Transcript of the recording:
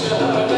Christ.